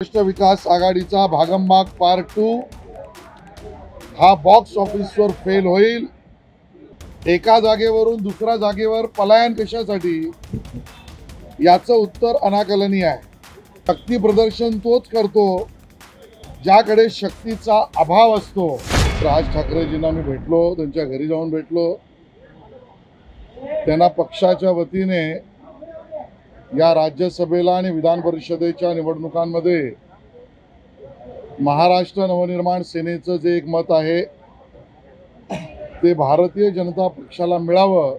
महाराष्ट्र विकास आघाडीचा भागमभाग part two हा बॉक्स ऑफिसवर फेल होईल. एका जागेवरून दुसऱ्या जागेवर पलायन कशासाठी? याचं उत्तर अनाकलनीय आहे. शक्ती प्रदर्शन तोच करतो ज्याकडे शक्तीचा अभाव असतो. राज ठाकरेजींना मी भेटलो त्यांच्या घरी जाऊन भेटलो. त्यांना पक्षाच्या वतीने या राज्यसभेला आणि विधान परिषदेच्या निवडणुकांमध्ये महाराष्ट्र नवनिर्माण सेनेचं जे एक मत आहे ते भारतीय जनता पक्षाला मिळावं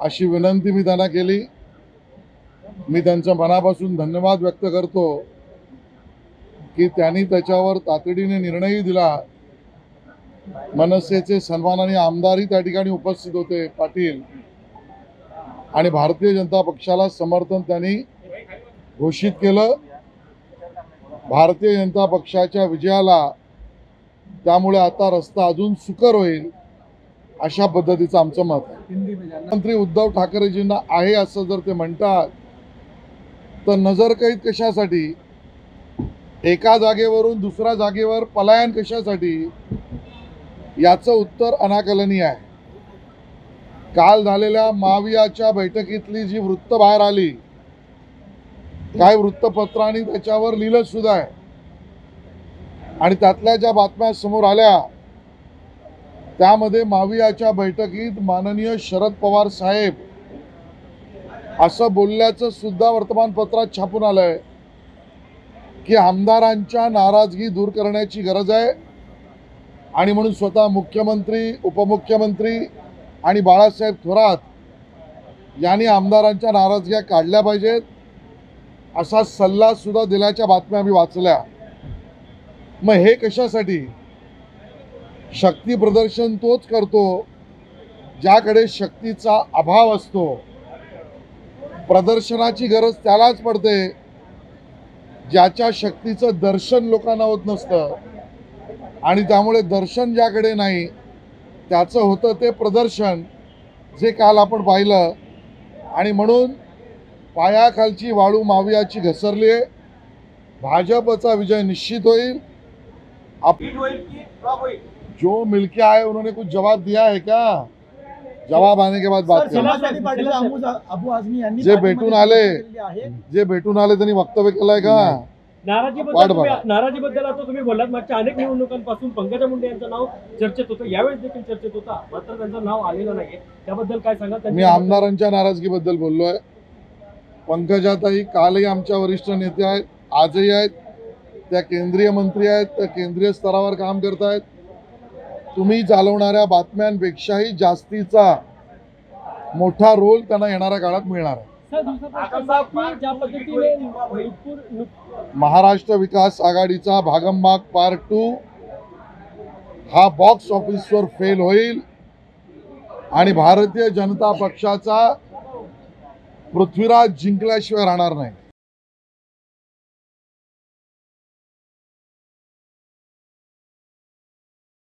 अशी विनंती मी त्यांना केली. मी त्यांच्या मनापासून धन्यवाद व्यक्त करतो की त्यांनी त्याच्यावर तातडीने निर्णयही दिला. मनसेचे आणि आमदारही त्या ठिकाणी उपस्थित होते पाटील. आणि भारतीय जनता पक्षाला समर्थन त्यांनी घोषित केलं. भारतीय जनता पक्षाच्या विजयाला त्यामुळे आता रस्ता अजून सुकर होईल अशा पद्धतीचं आमचं मत आहे. मुख्यमंत्री उद्धव ठाकरेजींना आहे असं जर ते म्हणतात तर नजरकैद कशासाठी? एका जागेवरून दुसऱ्या जागेवर पलायन कशासाठी? याचं उत्तर अनाकलनीय आहे. काल झालेल्या मावियाच्या बैठकीतली जी वृत्त बाहेर आली काही वृत्तपत्रांनी त्याच्यावर लिहिलं सुद्धा आहे. आणि त्यातल्या ज्या बातम्या समोर आल्या त्यामध्ये मावियाच्या बैठकीत माननीय शरद पवार साहेब असं बोलल्याचं सुद्धा वर्तमानपत्रात छापून आलंय की आमदारांच्या नाराजगी दूर करण्याची गरज आहे. आणि म्हणून स्वतः मुख्यमंत्री उपमुख्यमंत्री आणि बाळासाहेब थोरात यांनी आमदारांच्या नाराजग्या काढल्या पाहिजेत असा सल्लासुद्धा दिल्याच्या बातम्या आम्ही वाचल्या. मग हे कशासाठी? शक्ती प्रदर्शन तोच करतो ज्याकडे शक्तीचा अभाव असतो. प्रदर्शनाची गरज त्यालाच पडते ज्याच्या शक्तीचं दर्शन लोकांना होत नसतं. आणि त्यामुळे दर्शन ज्याकडे नाही त्याचं होतं ते प्रदर्शन जे काल आपण पाहिलं. आणि म्हणून पायाखालची वाळू मावियाची घसरली आहे. भाजपचा विजय निश्चित होईल. आप जो मिलके आए उन्होंने कुछ जवाब दिया है क्या जवाब आने के बाद बात करें. जे भेटून आले. जे भेटून आले त्यांनी वक्तव्य केलंय का? नाराजीबद्दल तुम्ही बघा. नाराजीबद्दल आता तुम्ही बोललात. मागच्या अनेक निवडणुकांपासून पंकजा मुंडे यांचं नाव चर्चेत होतं. यावेळेस देखील चर्चेत होता. मात्र त्यांचं नाव आलेलं नाहीये. त्याबद्दल काय मी आमदारांच्या नाराजगीबद्दल बोललोय. पंकजाताई कालही आमच्या वरिष्ठ नेते आहेत. आजही आहेत. त्या केंद्रीय मंत्री आहेत. त्या केंद्रीय स्तरावर काम करतायत. तुम्ही चालवणाऱ्या बातम्यांपेक्षाही जास्तीचा मोठा रोल त्यांना येणाऱ्या काळात मिळणार आहे. महाराष्ट्र विकास आघाडीचा भागमभाग पार्ट टू. हा बॉक्स ऑफिसवर फेल होईल. आणि भारतीय जनता पक्षाचा पृथ्वीराज जिंकल्याशिवाय राहणार नाही.